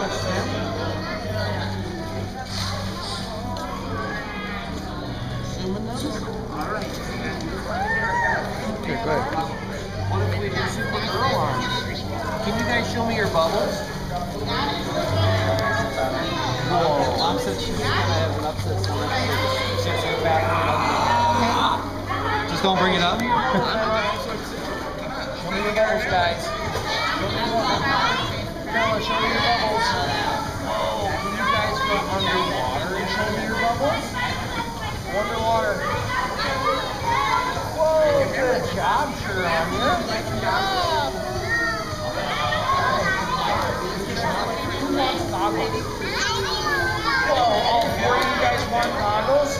Okay, good. What if we do Supergirl on? Can you guys show me your bubbles? Whoa, I'm such a good at an upset. Just don't bring it up. Show me guys. Now show me your bubbles. Oh, can you guys go underwater and show me your bubbles? Underwater. Whoa, good job, Jeremiah. Good job. Whoa, all four of you guys want goggles?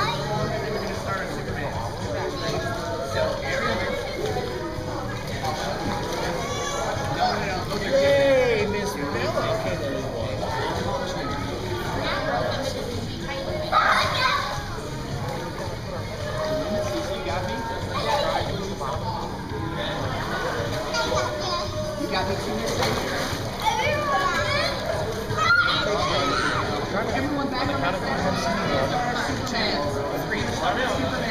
chance. It's pretty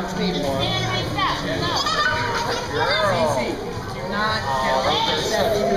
That back! me, Laura. Cece, do not get upset.